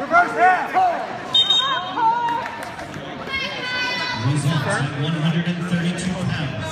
reverse at 132 pounds.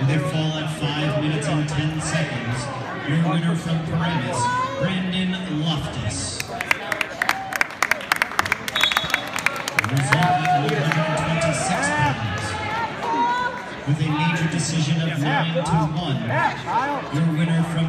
With a fall at 5 minutes and 10 seconds. Your winner from Paramus, Brandon Loftus. Result at 126 pounds. With a major decision of 9 to 1. Your winner from